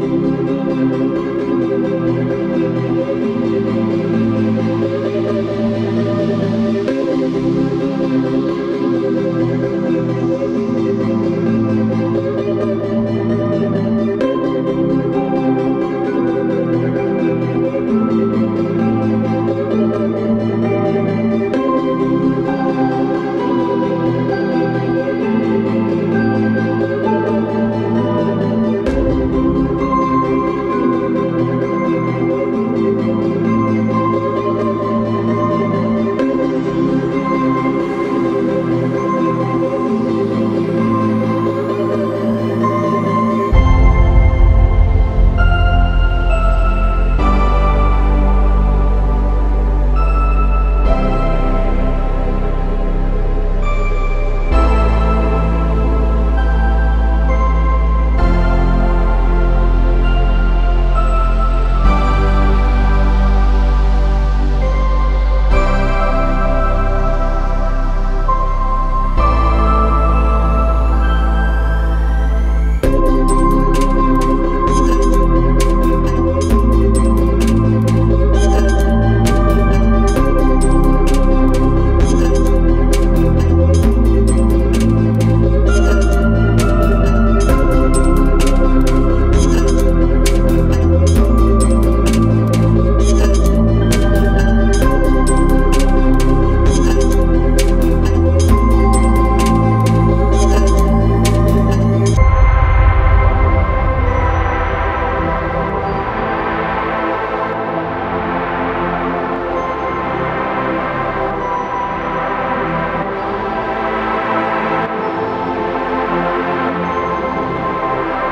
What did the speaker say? you.